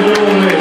Huh?